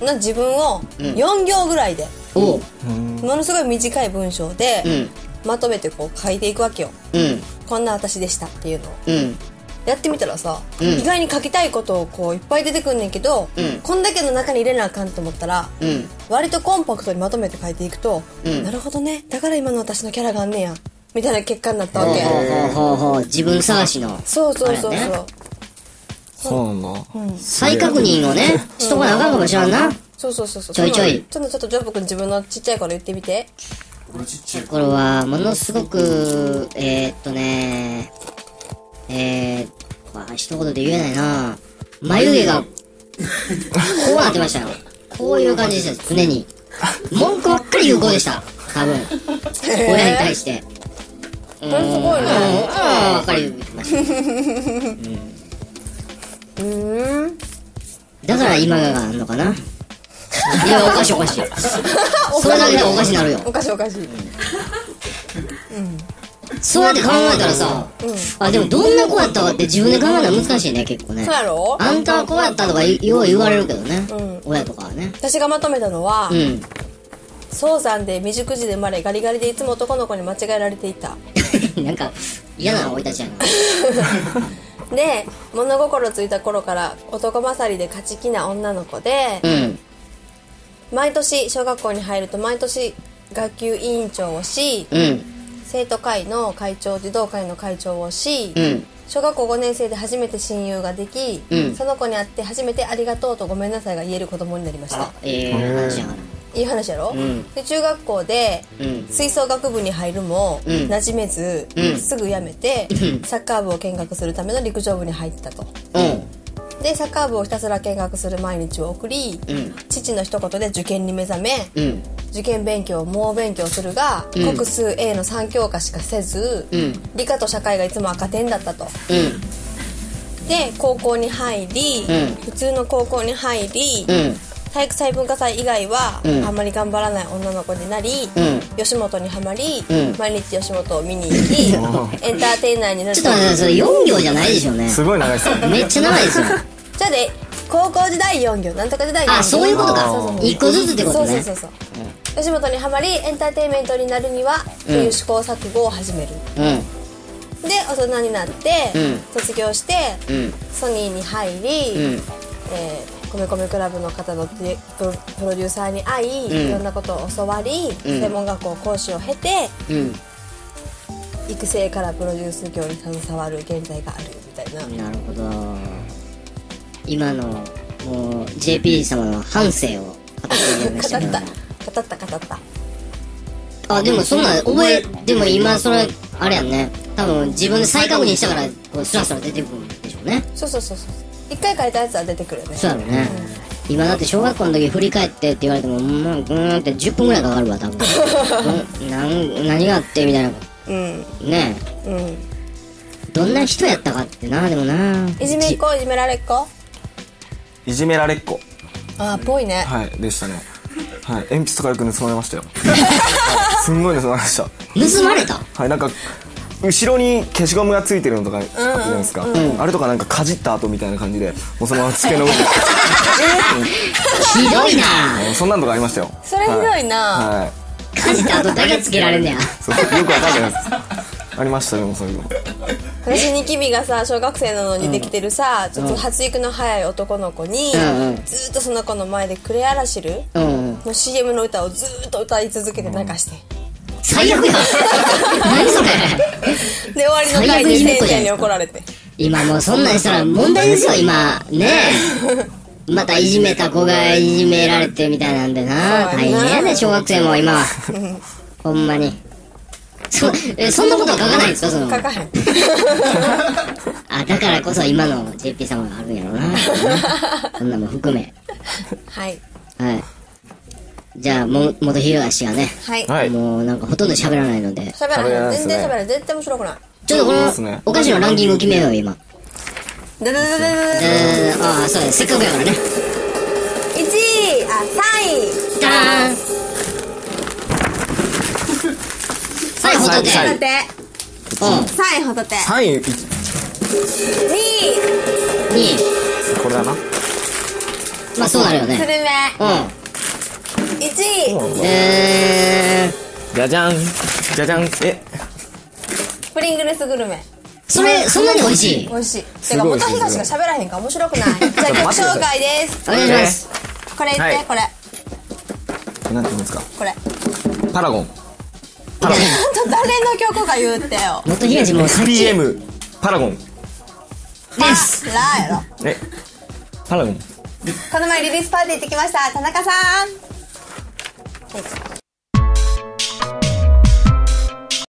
うん。の自分を4行ぐらいで、ものすごい短い文章で、うん。まとめてこう書いていくわけよ。うん。こんな私でしたっていうのを。うん。やってみたらさ、うん。意外に書きたいことをこういっぱい出てくんねんけど、うん。こんだけの中に入れなあかんと思ったら、うん。割とコンパクトにまとめて書いていくと、うん。なるほどね。だから今の私のキャラがあんねや。みたいな結果になったわけ、ほうほうほうほう自分探しの。そうそうそうそう、あれねそうなん。だ。再確認をねしとかなあかんかもしらんな。そうそうそうそう。ちょいちょい。ちょっとちょっとジョブ君自分のちっちゃい頃言ってみて。俺ちっちゃい子これはものすごくえー、っとねえー、これ一言で言えないな。眉毛がこうなってましたよ。こういう感じでした。常に。文句ばっかり有効でした。多分。親に対して。これすごいね。うん。ばっかりました。うーん。だから今があんのかな。いやおかしいおかしい。それだけでおかしになるよ。おかしいおかしい。そうやって考えたらさ、あでもどんな子やったかって自分で考えたら難しいね結構ね。そうやろ？あんたはこうやったとかいよう言われるけどね、うん。親とかはね。私がまとめたのは、うん。早産で未熟児で生まれガリガリでいつも男の子に間違えられていた。なんか嫌な生い立ちやな で物心ついた頃から男勝りで勝ち気な女の子で、うん。毎年小学校に入ると毎年学級委員長をし、うん。生徒会の会長児童会の会長をし、うん。小学校5年生で初めて親友ができ、うん。その子に会って初めて「ありがとう」と「ごめんなさい」が言える子供になりました。あええ話やがいい話やろ、うん。で中学校でうん。吹奏楽部に入るも、うん。馴染めず、うん。すぐ辞めて、うん。サッカー部を見学するための陸上部に入ったと。うん。でサッカー部をひたすら見学する毎日を送り、うん。父の一言で受験に目覚め、うん。受験勉強を猛勉強するが、うん。国数 A の3教科しかせず、うん。理科と社会がいつも赤点だったと。うん。で高校に入り、うん。普通の高校に入り、うん体育祭文化祭以外は、うん。あんまり頑張らない女の子になり、うん。吉本にはまり、うん。毎日吉本を見に行きエンターテイナーになるちょっと待ってそれ4行じゃないでしょうね。すごい長いっすよ。めっちゃ長いですよ じゃあで高校時代4行なんとか時代4行。あそういうことか。そうそうそう。一個ずつってことね。そうそうそうそう、吉本にはまりエンターテインメントになるにはっていう試行錯誤を始める、うん。で大人になって、うん。卒業して、うん。ソニーに入り、うん。えー米米クラブの方のプロデューサーに会い、うん。いろんなことを教わり、うん。専門学校講師を経てうん。育成からプロデュース業に携わる現在があるみたいな、なるほど。今のもう JP 様の反省を語っていました語った。語った語った。あでもそんなん覚えでも今それあれやんね。多分自分で再確認したからこうスラスラ出てくるんでしょうね。そうそうそうそう一回書いたやつは出てくるよね。そうやろね、今だって小学校の時振り返ってって言われてもうんうーんって10分ぐらいかかるわ多分。う んなん何があってみたいな。うん。ねうん。えどんな人やったかってなでもな。いじめっ子いじめられっ子？いじめられっ子。あーぽいね。はい、でしたね。はい、鉛筆とかよく盗まれましたよ。はいすんごい盗まれました。盗まれた？はい、なんか、後ろに消しゴムがついてるのとかあったじゃないですか。あれとかなんかかじった後みたいな感じで、もうそのまま机の上に。ひどいなそんなんとかありましたよ。それひどいな、はい。かじった後だけつけられんねやそうそうよくわかんないです。ありましたね、もうそういうの。私ニキビがさ小学生なのにできてるさ、ちょっと発育の早い男の子に、うんうんずーっとその子の前でクレアラシルうんの CM の歌をずーっと歌い続けて流して、最悪や何それ。で終わりの回で先生に怒られて。今もうそんなんしたら問題ですよ今。ね。えまたいじめた子がいじめられてみたいなんでな。大変やね小学生も今は。ほんまに。そえそんなことは書かないんですかその。書かへん。あだからこそ今の JP 様があるんやろうな。そんなもん含め。はい。はいじゃあも元広しがねはいはい。もうなんかほとんど喋らないので喋ら喋らないですね全然喋らない絶対面白くないちょっとこそうですねのお菓子のランキング決めようよ今ででででででえー、ああそうやせっかくやからね1位あ3位ダーンさあホタテはいホタテうん3位ホタテ3位、2位にこれだな。まあそうなるよね。スルメうん。1位えー、じゃじゃん。じゃじゃん。え。プリングルスグルメ。それ、そんなに美味しい？美味しい。てすか元東が喋らへんから面白くな い。じゃあ曲紹介です。お願いします。これ言って、はい。これ。なんて言うんですか？これ。パラゴン。あんた誰の曲か言ってよ。元東もうさっき PM パラゴン。です。ラーやろ。え。パラゴン。この前リリースパーティー行ってきました。田中さんはい